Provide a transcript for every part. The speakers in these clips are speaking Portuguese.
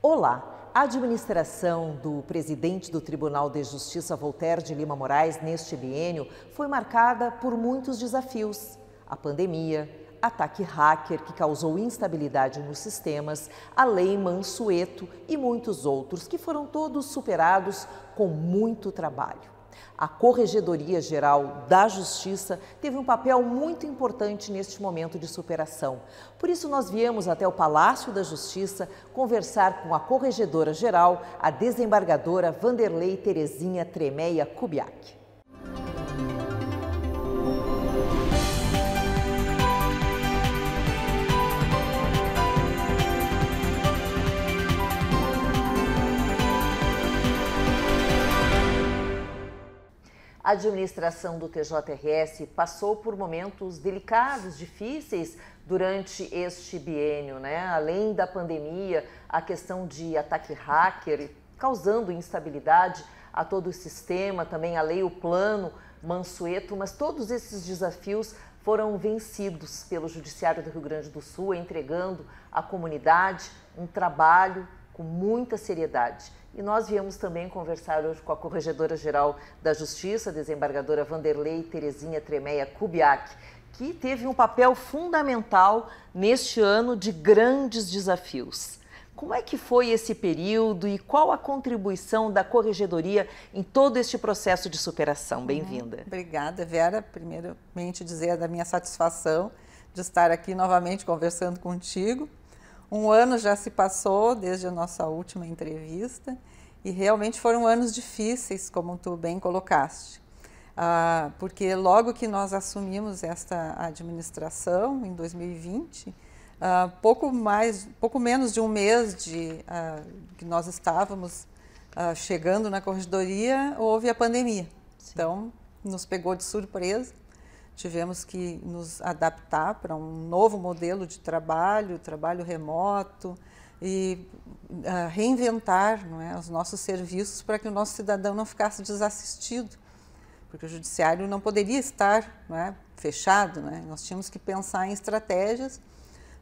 Olá! A administração do presidente do Tribunal de Justiça, Voltaire de Lima Moraes, neste biênio, foi marcada por muitos desafios. A pandemia, ataque hacker que causou instabilidade nos sistemas, a lei Mansueto e muitos outros que foram todos superados com muito trabalho. A Corregedoria Geral da Justiça teve um papel muito importante neste momento de superação. Por isso, nós viemos até o Palácio da Justiça conversar com a Corregedora Geral, a desembargadora Vanderlei Terezinha Tremeia Kubiak. A administração do TJRS passou por momentos delicados, difíceis durante este biênio, né? Além da pandemia, a questão de ataque hacker causando instabilidade a todo o sistema, também a lei, o plano Mansueto, mas todos esses desafios foram vencidos pelo Judiciário do Rio Grande do Sul, entregando à comunidade um trabalho com muita seriedade. E nós viemos também conversar hoje com a Corregedora-Geral da Justiça, desembargadora Vanderlei Terezinha Tremeia Kubiak, que teve um papel fundamental neste ano de grandes desafios. Como é que foi esse período e qual a contribuição da Corregedoria em todo este processo de superação? Bem-vinda. Uhum. Obrigada, Vera. Primeiramente, dizer da minha satisfação de estar aqui novamente conversando contigo. Um ano já se passou desde a nossa última entrevista e realmente foram anos difíceis, como tu bem colocaste. Ah, porque logo que nós assumimos esta administração, em 2020, ah, pouco, mais, pouco menos de um mês de ah, que nós estávamos ah, chegando na corregedoria, houve a pandemia. Sim. Então, nos pegou de surpresa tivemos que nos adaptar para um novo modelo de trabalho, trabalho remoto e uh, reinventar não é, os nossos serviços para que o nosso cidadão não ficasse desassistido, porque o judiciário não poderia estar não é, fechado, né? nós tínhamos que pensar em estratégias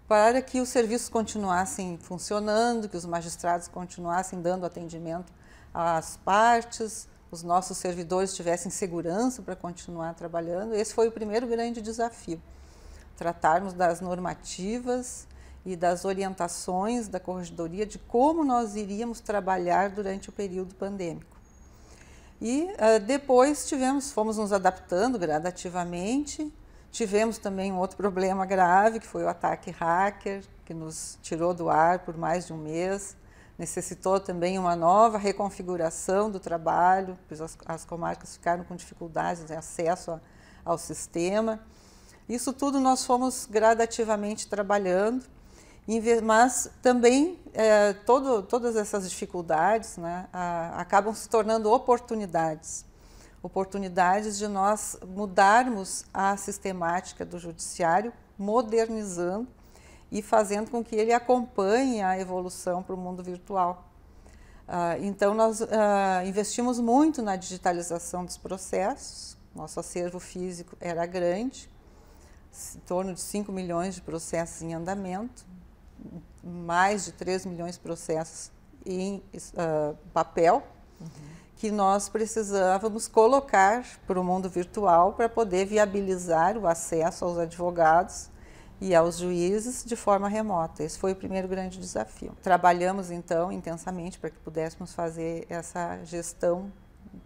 para que os serviços continuassem funcionando, que os magistrados continuassem dando atendimento às partes, os nossos servidores tivessem segurança para continuar trabalhando. Esse foi o primeiro grande desafio. Tratarmos das normativas e das orientações da corregedoria de como nós iríamos trabalhar durante o período pandêmico. E uh, depois tivemos, fomos nos adaptando gradativamente. Tivemos também um outro problema grave, que foi o ataque hacker, que nos tirou do ar por mais de um mês necessitou também uma nova reconfiguração do trabalho, pois as, as comarcas ficaram com dificuldades de acesso a, ao sistema. Isso tudo nós fomos gradativamente trabalhando, mas também é, todo, todas essas dificuldades né, a, acabam se tornando oportunidades oportunidades de nós mudarmos a sistemática do judiciário, modernizando e fazendo com que ele acompanhe a evolução para o mundo virtual. Uh, então, nós uh, investimos muito na digitalização dos processos, nosso acervo físico era grande, em torno de 5 milhões de processos em andamento, mais de 3 milhões de processos em uh, papel, uhum. que nós precisávamos colocar para o mundo virtual para poder viabilizar o acesso aos advogados e aos juízes de forma remota. Esse foi o primeiro grande desafio. Trabalhamos então intensamente para que pudéssemos fazer essa gestão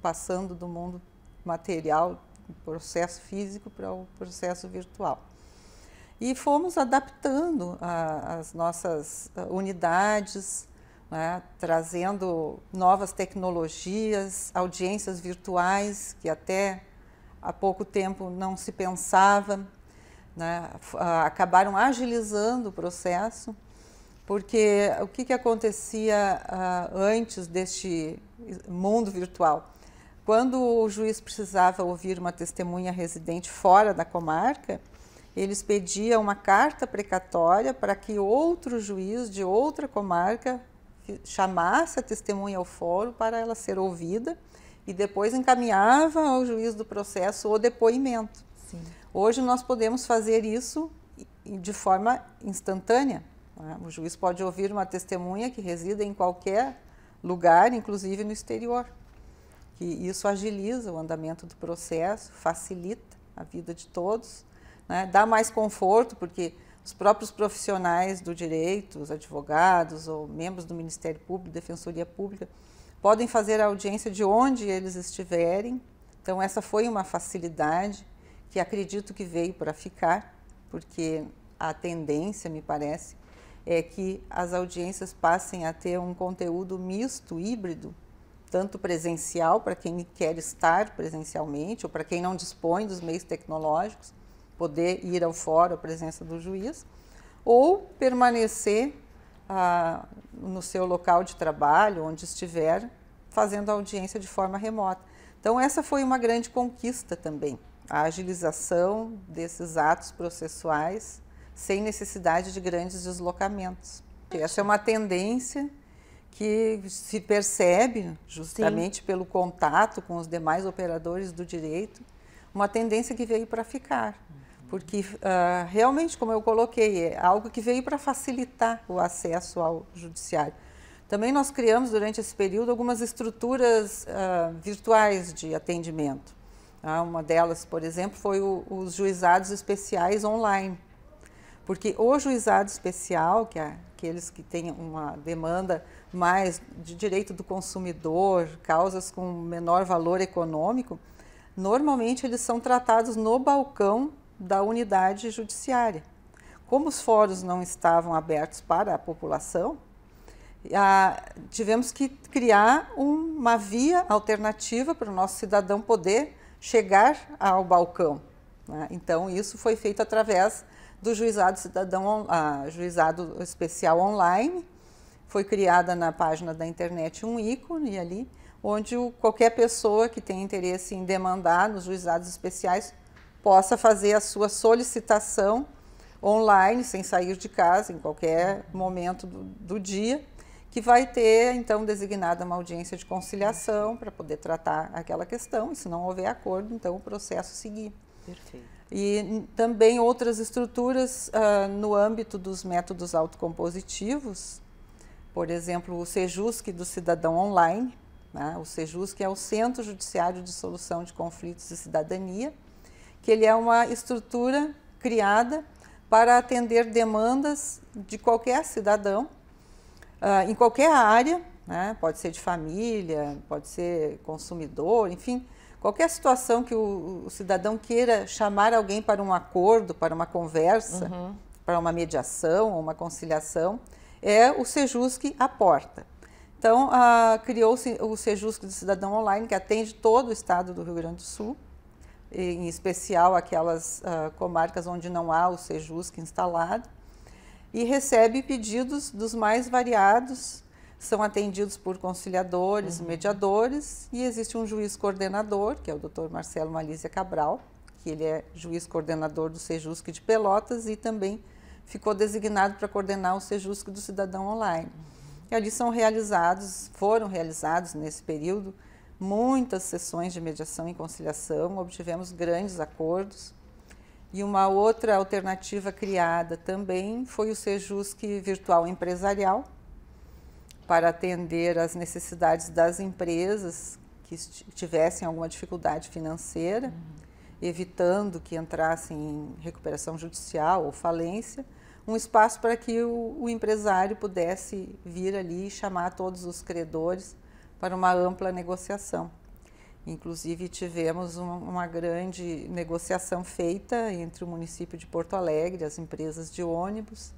passando do mundo material, processo físico para o processo virtual. E fomos adaptando a, as nossas unidades, né, trazendo novas tecnologias, audiências virtuais que até há pouco tempo não se pensava né, acabaram agilizando o processo, porque o que, que acontecia uh, antes deste mundo virtual? Quando o juiz precisava ouvir uma testemunha residente fora da comarca, eles pediam uma carta precatória para que outro juiz de outra comarca chamasse a testemunha ao fórum para ela ser ouvida e depois encaminhava ao juiz do processo o depoimento. Sim. Hoje nós podemos fazer isso de forma instantânea. Né? O juiz pode ouvir uma testemunha que resida em qualquer lugar, inclusive no exterior. Que isso agiliza o andamento do processo, facilita a vida de todos, né? dá mais conforto, porque os próprios profissionais do direito, os advogados ou membros do Ministério Público, Defensoria Pública, podem fazer a audiência de onde eles estiverem. Então, essa foi uma facilidade que acredito que veio para ficar, porque a tendência, me parece, é que as audiências passem a ter um conteúdo misto, híbrido, tanto presencial para quem quer estar presencialmente ou para quem não dispõe dos meios tecnológicos, poder ir ao fórum, à presença do juiz, ou permanecer ah, no seu local de trabalho, onde estiver, fazendo a audiência de forma remota. Então, essa foi uma grande conquista também, a agilização desses atos processuais sem necessidade de grandes deslocamentos. Essa é uma tendência que se percebe justamente Sim. pelo contato com os demais operadores do direito, uma tendência que veio para ficar porque uh, realmente, como eu coloquei, é algo que veio para facilitar o acesso ao judiciário. Também nós criamos durante esse período algumas estruturas uh, virtuais de atendimento. Uh, uma delas, por exemplo, foi o, os juizados especiais online, porque o juizado especial, que é aqueles que têm uma demanda mais de direito do consumidor, causas com menor valor econômico, normalmente eles são tratados no balcão da unidade judiciária. Como os fóruns não estavam abertos para a população, tivemos que criar uma via alternativa para o nosso cidadão poder chegar ao balcão. Né? Então, isso foi feito através do juizado cidadão, juizado especial online. Foi criada na página da internet um ícone ali, onde o, qualquer pessoa que tem interesse em demandar nos juizados especiais possa fazer a sua solicitação online, sem sair de casa, em qualquer momento do, do dia, que vai ter, então, designada uma audiência de conciliação para poder tratar aquela questão, e se não houver acordo, então o processo seguir. Perfeito. E também outras estruturas uh, no âmbito dos métodos autocompositivos, por exemplo, o SEJUSC do Cidadão Online, né? o SEJUSC é o Centro Judiciário de Solução de Conflitos e Cidadania, que ele é uma estrutura criada para atender demandas de qualquer cidadão, uh, em qualquer área, né? pode ser de família, pode ser consumidor, enfim, qualquer situação que o, o, cidadão queira chamar alguém para um acordo, para uma conversa, uhum. para uma mediação ou uma conciliação, é o Sejusc a porta. Então, uh, criou-se o Sejusc do Cidadão Online, que atende todo o estado do Rio Grande do Sul, em especial aquelas uh, comarcas onde não há o Sejusc instalado, e recebe pedidos dos mais variados, são atendidos por conciliadores, uhum. mediadores, e existe um juiz coordenador, que é o Dr. Marcelo Malícia Cabral, que ele é juiz coordenador do Sejusc de Pelotas e também ficou designado para coordenar o Sejusc do Cidadão Online. Uhum. E ali são realizados, foram realizados nesse período, muitas sessões de mediação e conciliação, obtivemos grandes acordos. E uma outra alternativa criada também foi o Sejusc Virtual Empresarial, para atender às necessidades das empresas que tivessem alguma dificuldade financeira, uhum. evitando que entrassem em recuperação judicial ou falência, um espaço para que o, o empresário pudesse vir ali e chamar todos os credores para uma ampla negociação. Inclusive, tivemos uma, grande negociação feita entre o município de Porto Alegre, as empresas de ônibus,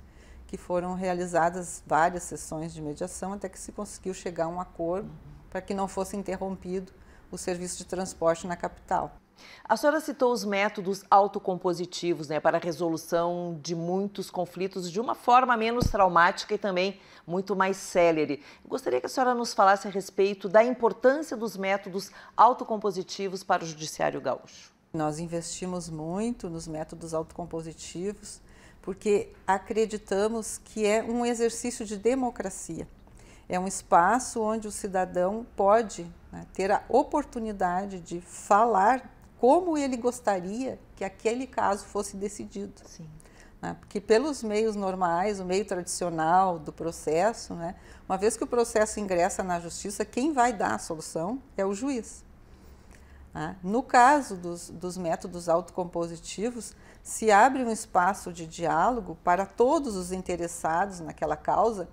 que foram realizadas várias sessões de mediação até que se conseguiu chegar a um acordo uhum. para que não fosse interrompido o serviço de transporte na capital. A senhora citou os métodos autocompositivos né, para a resolução de muitos conflitos de uma forma menos traumática e também muito mais célere. gostaria que a senhora nos falasse a respeito da importância dos métodos autocompositivos para o Judiciário Gaúcho. Nós investimos muito nos métodos autocompositivos porque acreditamos que é um exercício de democracia. É um espaço onde o cidadão pode né, ter a oportunidade de falar como ele gostaria que aquele caso fosse decidido. Sim. Né? Porque pelos meios normais, o meio tradicional do processo, né? uma vez que o processo ingressa na justiça, quem vai dar a solução é o juiz. Né? No caso dos, dos métodos autocompositivos, se abre um espaço de diálogo para todos os interessados naquela causa,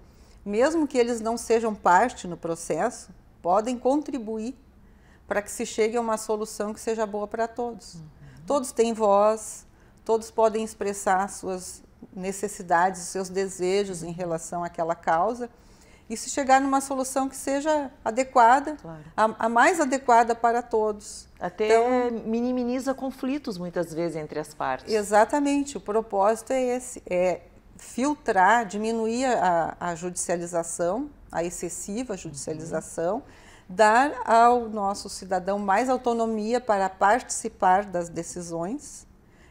mesmo que eles não sejam parte no processo, podem contribuir para que se chegue a uma solução que seja boa para todos. Uhum. Todos têm voz, todos podem expressar suas necessidades, seus desejos em relação àquela causa e se chegar numa solução que seja adequada, claro. a, a, mais adequada para todos. Até então, minimiza conflitos muitas vezes entre as partes. Exatamente, o propósito é esse, é filtrar, diminuir a, a judicialização, a excessiva judicialização, uhum. Dar ao nosso cidadão mais autonomia para participar das decisões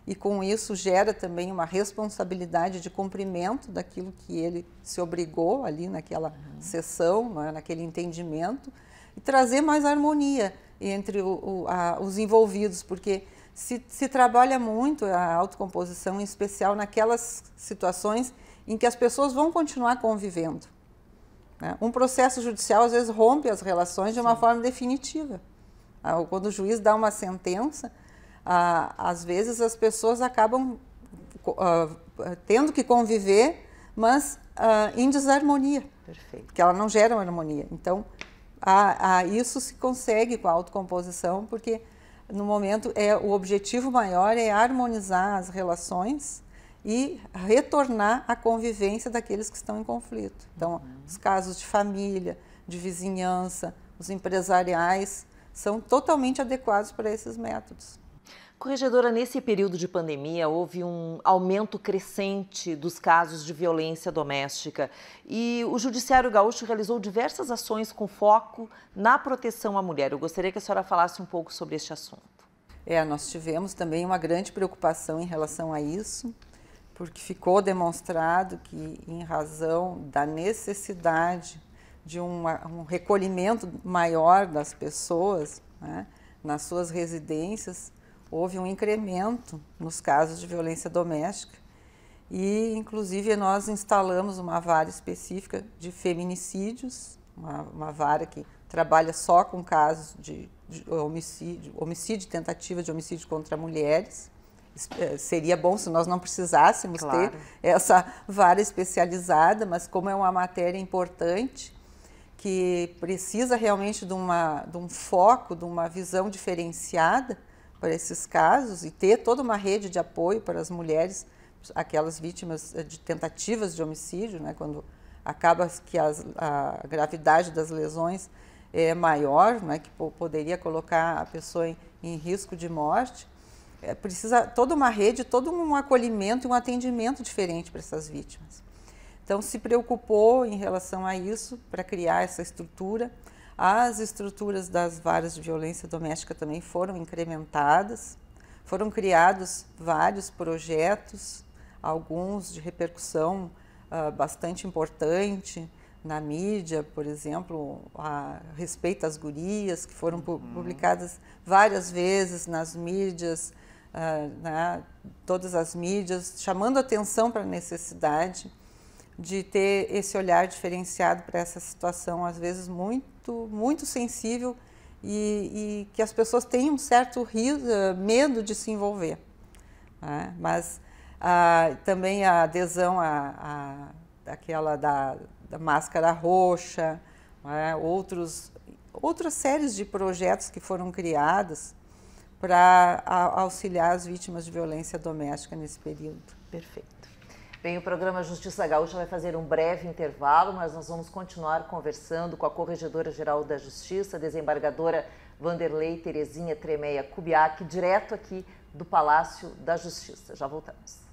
e com isso gera também uma responsabilidade de cumprimento daquilo que ele se obrigou ali naquela uhum. sessão, é? naquele entendimento, e trazer mais harmonia entre o, o, a, os envolvidos, porque se, se trabalha muito a autocomposição, em especial naquelas situações em que as pessoas vão continuar convivendo. Né? Um processo judicial às vezes rompe as relações de uma Sim. forma definitiva. Ah, quando o juiz dá uma sentença, ah, às vezes as pessoas acabam ah, tendo que conviver, mas em desarmonia. Perfeito. Porque ela não gera uma harmonia. Então, a, a, isso se consegue com a autocomposição, porque no momento é o objetivo maior é harmonizar as relações e retornar à convivência daqueles que estão em conflito. Então, uhum. os casos de família, de vizinhança, os empresariais são totalmente adequados para esses métodos. Corregedora, nesse período de pandemia houve um aumento crescente dos casos de violência doméstica e o Judiciário Gaúcho realizou diversas ações com foco na proteção à mulher. Eu gostaria que a senhora falasse um pouco sobre este assunto. É, nós tivemos também uma grande preocupação em relação a isso, porque ficou demonstrado que, em razão da necessidade de um recolhimento maior das pessoas né, nas suas residências, houve um incremento nos casos de violência doméstica e, inclusive, nós instalamos uma vara específica de feminicídios, uma, uma vara que trabalha só com casos de, de homicídio, homicídio, tentativa de homicídio contra mulheres. Eh, seria bom se nós não precisássemos claro. ter essa vara especializada, mas como é uma matéria importante, que precisa realmente de, uma, de um foco, de uma visão diferenciada, para esses casos e ter toda uma rede de apoio para as mulheres, aquelas vítimas eh, de tentativas de homicídio, né, quando acaba que as, a gravidade das lesões é maior, né, que poderia colocar a pessoa em, em risco de morte, é, precisa toda uma rede, todo um acolhimento e um atendimento diferente para essas vítimas. Então, se preocupou em relação a isso, para criar essa estrutura. As estruturas das varas de violência doméstica também foram incrementadas, foram criados vários projetos, alguns de repercussão uh, bastante importante na mídia, por exemplo, a respeito às gurias, que foram uhum. publicadas várias vezes nas mídias, né, todas as mídias, chamando atenção para a necessidade de ter esse olhar diferenciado para essa situação, às vezes muito, muito sensível e, e que as pessoas têm um certo riso, medo de se envolver. Né? Mas ah, também a adesão à, aquela da, da, máscara roxa, né? outros, outras séries de projetos que foram criados para auxiliar as vítimas de violência doméstica nesse período. Perfeito. Bem, o programa Justiça Gaúcha vai fazer um breve intervalo, mas nós vamos continuar conversando com a Corregedora-Geral da Justiça, desembargadora Vanderlei Terezinha Tremeia Kubiak, direto aqui do Palácio da Justiça. Já voltamos.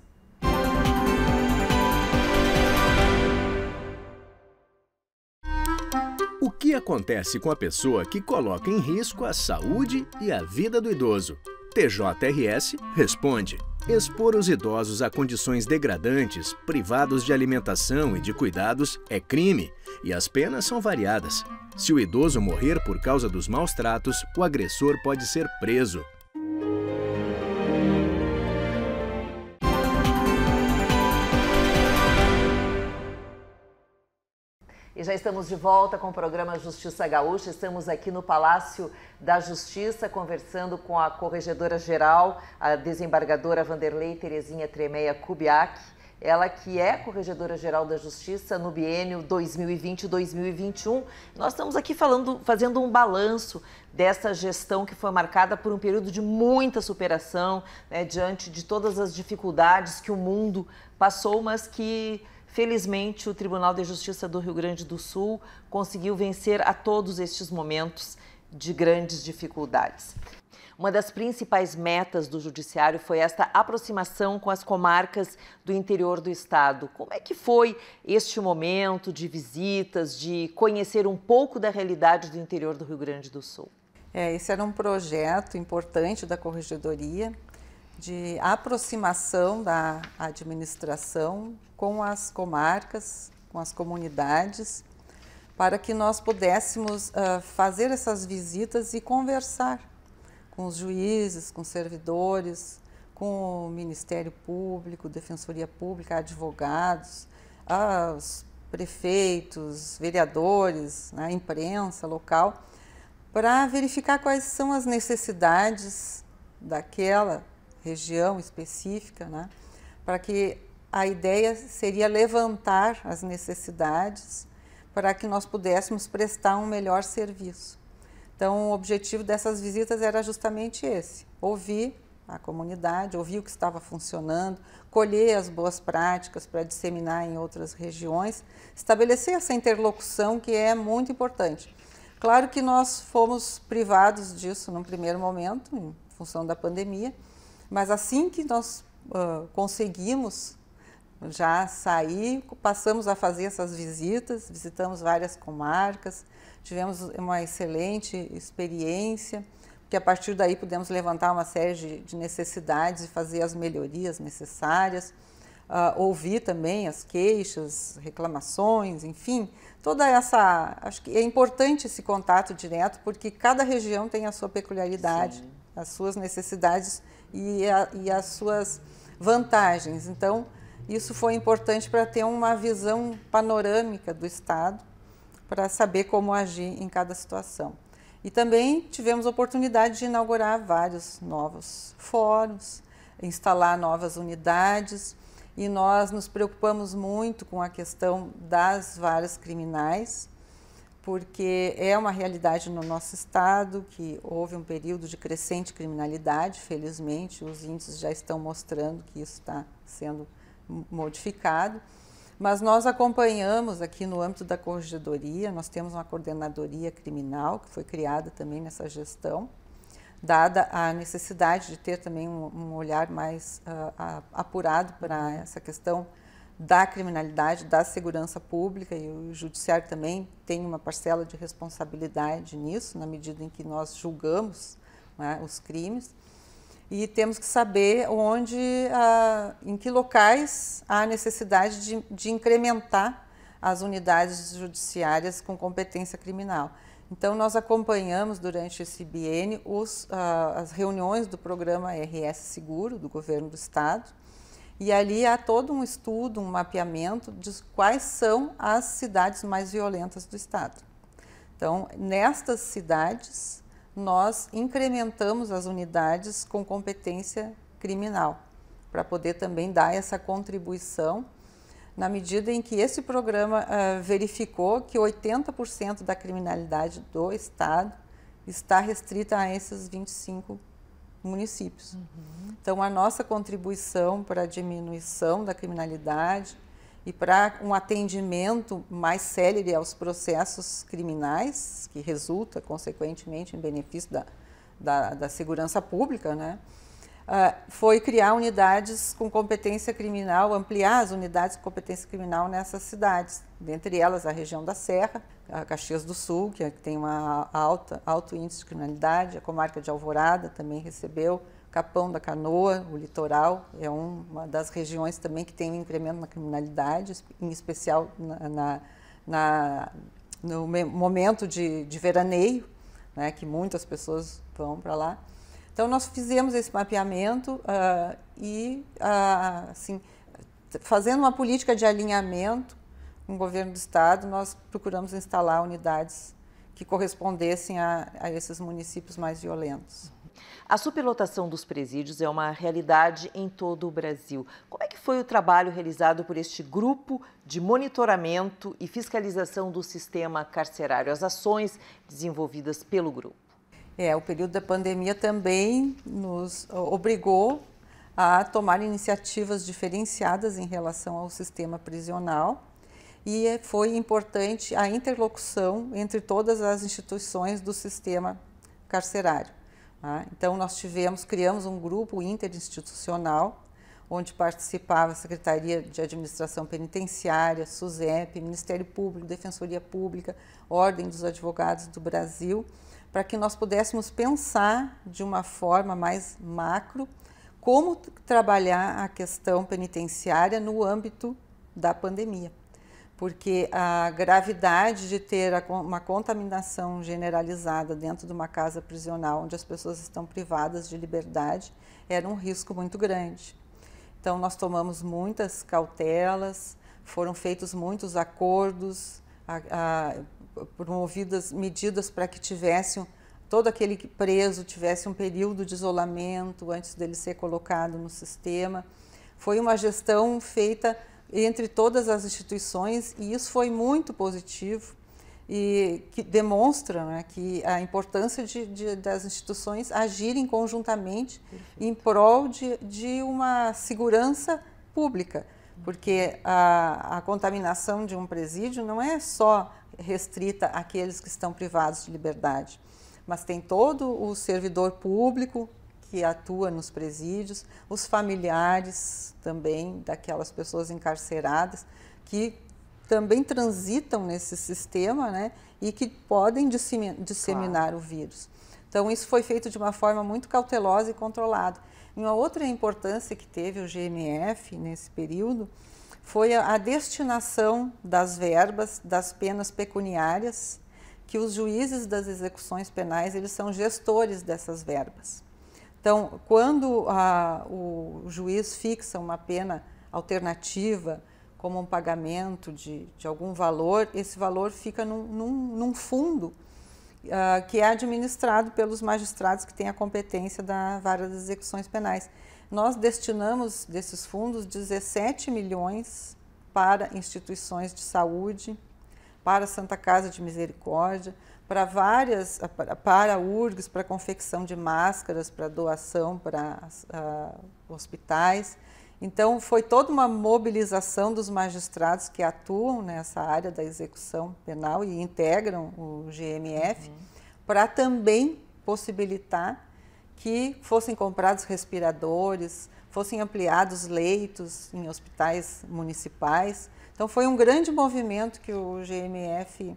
Que acontece com a pessoa que coloca em risco a saúde e a vida do idoso? TJRS responde. Expor os idosos a condições degradantes, privados de alimentação e de cuidados, é crime e as penas são variadas. Se o idoso morrer por causa dos maus tratos, o agressor pode ser preso. Já estamos de volta com o programa Justiça Gaúcha. Estamos aqui no Palácio da Justiça conversando com a corregedora geral, a desembargadora Vanderlei Terezinha Tremeia Kubiak. Ela que é corregedora geral da Justiça no biênio 2020-2021. Nós estamos aqui falando, fazendo um balanço dessa gestão que foi marcada por um período de muita superação, né, diante de todas as dificuldades que o mundo passou, mas que Felizmente, o Tribunal de Justiça do Rio Grande do Sul conseguiu vencer a todos estes momentos de grandes dificuldades. Uma das principais metas do Judiciário foi esta aproximação com as comarcas do interior do Estado. Como é que foi este momento de visitas, de conhecer um pouco da realidade do interior do Rio Grande do Sul? É, esse era um projeto importante da Corregedoria de aproximação da administração com as comarcas, com as comunidades, para que nós pudéssemos uh, fazer essas visitas e conversar com os juízes, com os servidores, com o Ministério Público, Defensoria Pública, advogados, os prefeitos, vereadores, a né, imprensa local, para verificar quais são as necessidades daquela região específica, né? para que a ideia seria levantar as necessidades para que nós pudéssemos prestar um melhor serviço. Então, o objetivo dessas visitas era justamente esse: ouvir a comunidade, ouvir o que estava funcionando, colher as boas práticas para disseminar em outras regiões, estabelecer essa interlocução que é muito importante. Claro que nós fomos privados disso num primeiro momento, em função da pandemia, mas assim que nós uh, conseguimos já sair, passamos a fazer essas visitas, visitamos várias comarcas, tivemos uma excelente experiência, que a partir daí pudemos levantar uma série de, de necessidades e fazer as melhorias necessárias, uh, ouvir também as queixas, reclamações, enfim, toda essa. Acho que é importante esse contato direto, porque cada região tem a sua peculiaridade, Sim. as suas necessidades e, a, e as suas vantagens. Então, isso foi importante para ter uma visão panorâmica do Estado, para saber como agir em cada situação. E também tivemos a oportunidade de inaugurar vários novos fóruns, instalar novas unidades, e nós nos preocupamos muito com a questão das varas criminais, porque é uma realidade no nosso estado que houve um período de crescente criminalidade, felizmente os índices já estão mostrando que isso está sendo modificado, mas nós acompanhamos aqui no âmbito da corregedoria, nós temos uma coordenadoria criminal que foi criada também nessa gestão, dada a necessidade de ter também um, um olhar mais uh, apurado para essa questão da criminalidade, da segurança pública e o judiciário também tem uma parcela de responsabilidade nisso, na medida em que nós julgamos né, os crimes. E temos que saber onde, ah, em que locais há necessidade de, de incrementar as unidades judiciárias com competência criminal. Então, nós acompanhamos durante esse biênio os, ah, as reuniões do programa RS Seguro, do governo do Estado, e ali há todo um estudo, um mapeamento de quais são as cidades mais violentas do estado. Então, nestas cidades, nós incrementamos as unidades com competência criminal, para poder também dar essa contribuição, na medida em que esse programa uh, verificou que 80% da criminalidade do Estado está restrita a esses 25 municípios. Uhum. Então, a nossa contribuição para a diminuição da criminalidade e para um atendimento mais célere aos processos criminais, que resulta, consequentemente, em benefício da, da, da segurança pública, né? Uh, foi criar unidades com competência criminal, ampliar as unidades com competência criminal nessas cidades, dentre elas a região da Serra, a Caxias do Sul, que tem uma alta, alto índice de criminalidade, a comarca de Alvorada também recebeu, Capão da Canoa, o litoral, é uma das regiões também que tem um incremento na criminalidade, em especial na, na, na no momento de, de veraneio, né, que muitas pessoas vão para lá. Então, nós fizemos esse mapeamento uh, e, uh, assim, fazendo uma política de alinhamento com o governo do estado, nós procuramos instalar unidades que correspondessem a, a esses municípios mais violentos. A superlotação dos presídios é uma realidade em todo o Brasil. Como é que foi o trabalho realizado por este grupo de monitoramento e fiscalização do sistema carcerário, as ações desenvolvidas pelo grupo? É, o período da pandemia também nos obrigou a tomar iniciativas diferenciadas em relação ao sistema prisional e foi importante a interlocução entre todas as instituições do sistema carcerário. Tá? Então nós tivemos, criamos um grupo interinstitucional onde participava a Secretaria de Administração Penitenciária, SUSEP, Ministério Público, Defensoria Pública, Ordem dos Advogados do Brasil, para que nós pudéssemos pensar de uma forma mais macro como trabalhar a questão penitenciária no âmbito da pandemia porque a gravidade de ter uma contaminação generalizada dentro de uma casa prisional, onde as pessoas estão privadas de liberdade, era um risco muito grande. Então, nós tomamos muitas cautelas, foram feitos muitos acordos, a, a, promovidas medidas para que tivessem todo aquele preso tivesse um período de isolamento antes dele ser colocado no sistema. Foi uma gestão feita entre todas as instituições e isso foi muito positivo e que demonstra né, que a importância de, de, das instituições agirem conjuntamente Perfeito. em prol de, de, uma segurança pública, porque a, a, contaminação de um presídio não é só restrita àqueles que estão privados de liberdade, mas tem todo o servidor público que atua nos presídios, os familiares também daquelas pessoas encarceradas que também transitam nesse sistema né, e que podem disseminar claro. o vírus. Então, isso foi feito de uma forma muito cautelosa e controlada. E uma outra importância que teve o GMF nesse período foi a, destinação das verbas das penas pecuniárias, que os juízes das execuções penais eles são gestores dessas verbas. Então, quando a, o juiz fixa uma pena alternativa, como um pagamento de, de algum valor, esse valor fica num, num, num fundo uh, que é administrado pelos magistrados que têm a competência da vara das execuções penais. Nós destinamos desses fundos 17 milhões para instituições de saúde, para Santa Casa de Misericórdia, para várias, para URGS, para confecção de máscaras, para doação para uh, hospitais. Então, foi toda uma mobilização dos magistrados que atuam nessa área da execução penal e integram o GMF, uhum. para também possibilitar que fossem comprados respiradores, fossem ampliados leitos em hospitais municipais. Então, foi um grande movimento que o GMF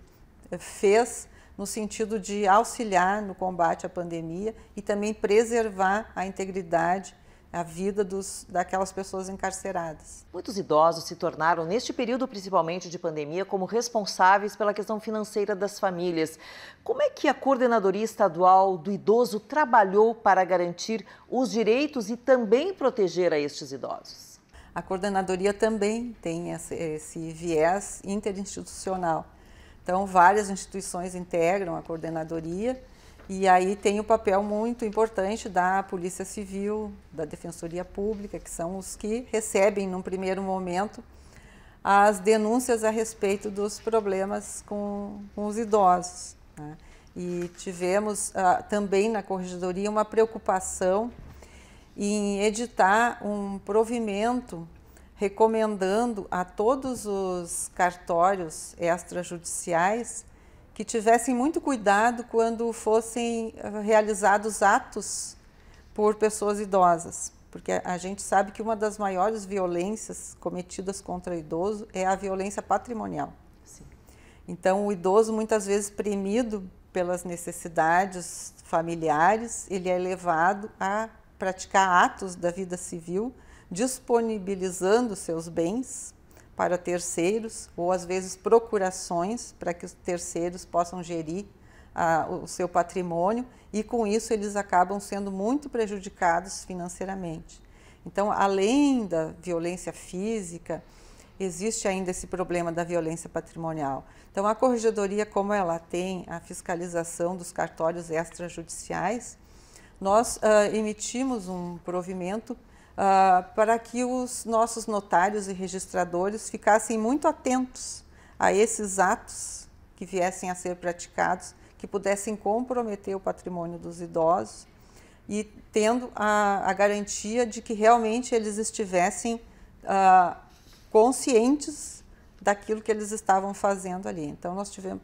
fez no sentido de auxiliar no combate à pandemia e também preservar a integridade, a vida dos, daquelas pessoas encarceradas. Muitos idosos se tornaram, neste período principalmente de pandemia, como responsáveis pela questão financeira das famílias. Como é que a Coordenadoria Estadual do Idoso trabalhou para garantir os direitos e também proteger a estes idosos? A coordenadoria também tem esse, esse viés interinstitucional então, várias instituições integram a coordenadoria e aí tem o papel muito importante da Polícia Civil, da Defensoria Pública, que são os que recebem, num primeiro momento, as denúncias a respeito dos problemas com, com os idosos. Né? E tivemos ah, também na Corregedoria uma preocupação em editar um provimento recomendando a todos os cartórios extrajudiciais que tivessem muito cuidado quando fossem eh, realizados atos por pessoas idosas, porque a gente sabe que uma das maiores violências cometidas contra o idoso é a violência patrimonial. Sim. Então, o idoso, muitas vezes premido pelas necessidades familiares, ele é levado a praticar atos da vida civil disponibilizando seus bens para terceiros ou às vezes procurações para que os terceiros possam gerir ah, o seu patrimônio e com isso eles acabam sendo muito prejudicados financeiramente. Então, além da violência física existe ainda esse problema da violência patrimonial. Então, a corregedoria, como ela tem a fiscalização dos cartórios extrajudiciais, nós uh, emitimos um provimento uh, para que os nossos notários e registradores ficassem muito atentos a esses atos que viessem a ser praticados, que pudessem comprometer o patrimônio dos idosos e tendo a, a garantia de que realmente eles estivessem uh, conscientes daquilo que eles estavam fazendo ali. Então, nós tivemos,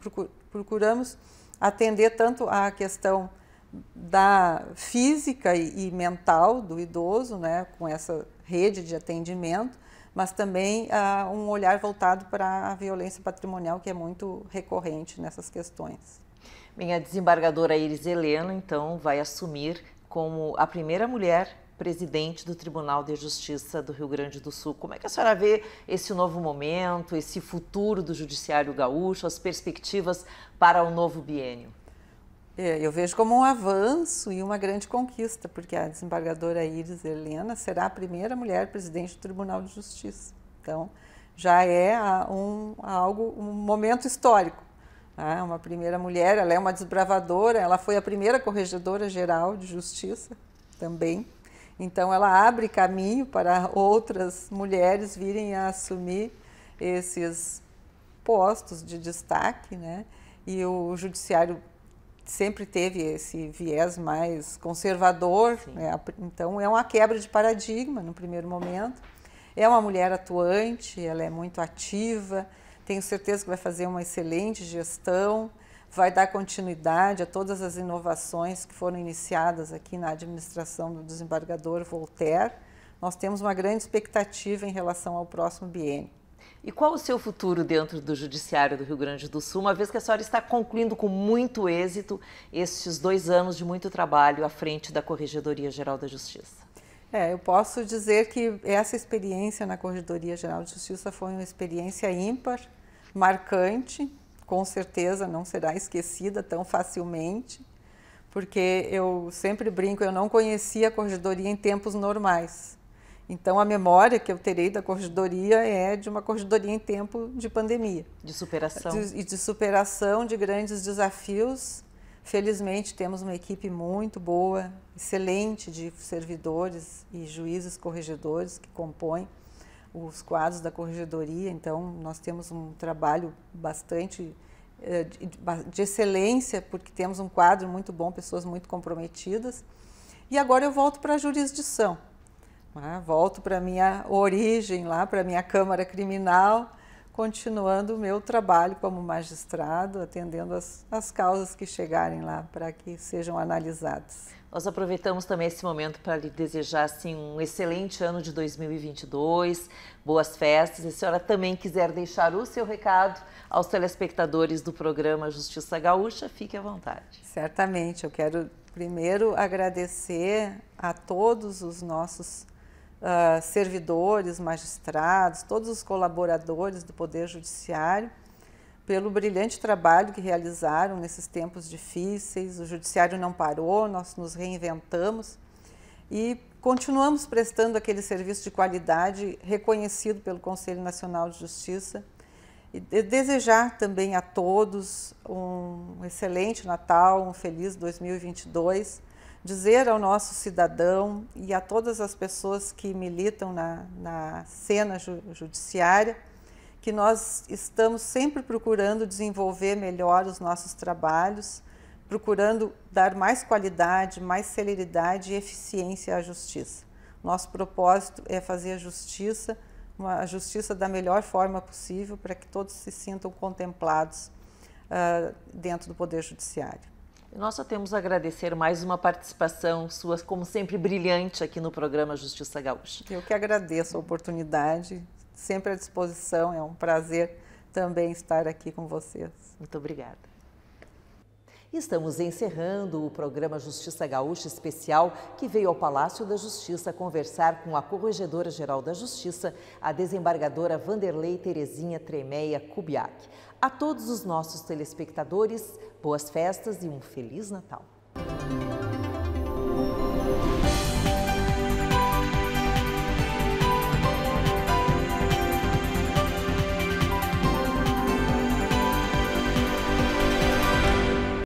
procuramos atender tanto a questão da física e, mental do idoso, né, com essa rede de atendimento, mas também uh, um olhar voltado para a violência patrimonial, que é muito recorrente nessas questões. Bem, a desembargadora Iris Helena, então, vai assumir como a primeira mulher presidente do Tribunal de Justiça do Rio Grande do Sul. Como é que a senhora vê esse novo momento, esse futuro do Judiciário Gaúcho, as perspectivas para o novo biênio? É, eu vejo como um avanço e uma grande conquista, porque a desembargadora Iris Helena será a primeira mulher presidente do Tribunal de Justiça. Então, já é um, algo, um momento histórico. Né? Uma primeira mulher, ela é uma desbravadora, ela foi a primeira corregedora geral de justiça também. Então, ela abre caminho para outras mulheres virem a assumir esses postos de destaque, né? E o judiciário sempre teve esse viés mais conservador, né? então é uma quebra de paradigma no primeiro momento. É uma mulher atuante, ela é muito ativa, tenho certeza que vai fazer uma excelente gestão, vai dar continuidade a todas as inovações que foram iniciadas aqui na administração do desembargador Voltaire. Nós temos uma grande expectativa em relação ao próximo biênio. E qual o seu futuro dentro do Judiciário do Rio Grande do Sul, uma vez que a senhora está concluindo com muito êxito estes dois anos de muito trabalho à frente da Corregedoria Geral da Justiça? É, eu posso dizer que essa experiência na Corregedoria Geral de Justiça foi uma experiência ímpar, marcante, com certeza não será esquecida tão facilmente, porque eu sempre brinco, eu não conhecia a Corregedoria em tempos normais. Então, a memória que eu terei da corregedoria é de uma corregedoria em tempo de pandemia. De superação. E de, de, superação de grandes desafios. Felizmente, temos uma equipe muito boa, excelente de servidores e juízes corregedores que compõem os quadros da corregedoria. Então, nós temos um trabalho bastante eh, de, de excelência, porque temos um quadro muito bom, pessoas muito comprometidas. E agora eu volto para a jurisdição né? Volto para a minha origem, lá para a minha Câmara Criminal, continuando o meu trabalho como magistrado, atendendo as, as causas que chegarem lá para que sejam analisadas. Nós aproveitamos também esse momento para lhe desejar assim, um excelente ano de 2022, boas festas. E se a senhora também quiser deixar o seu recado aos telespectadores do programa Justiça Gaúcha, fique à vontade. Certamente, eu quero primeiro agradecer a todos os nossos uh, servidores, magistrados, todos os colaboradores do Poder Judiciário, pelo brilhante trabalho que realizaram nesses tempos difíceis. O Judiciário não parou, nós nos reinventamos e continuamos prestando aquele serviço de qualidade reconhecido pelo Conselho Nacional de Justiça. E desejar também a todos um excelente Natal, um feliz 2022 dizer ao nosso cidadão e a todas as pessoas que militam na, na cena ju judiciária que nós estamos sempre procurando desenvolver melhor os nossos trabalhos, procurando dar mais qualidade, mais celeridade e eficiência à justiça. Nosso propósito é fazer a justiça, a justiça da melhor forma possível para que todos se sintam contemplados uh, dentro do Poder Judiciário. Nós só temos a agradecer mais uma participação sua, como sempre, brilhante aqui no programa Justiça Gaúcha. Eu que agradeço a oportunidade, sempre à disposição, é um prazer também estar aqui com vocês. Muito obrigada. Estamos encerrando o programa Justiça Gaúcha Especial, que veio ao Palácio da Justiça conversar com a Corregedora-Geral da Justiça, a desembargadora Vanderlei Terezinha Tremeia Kubiak. A todos os nossos telespectadores, boas festas e um Feliz Natal.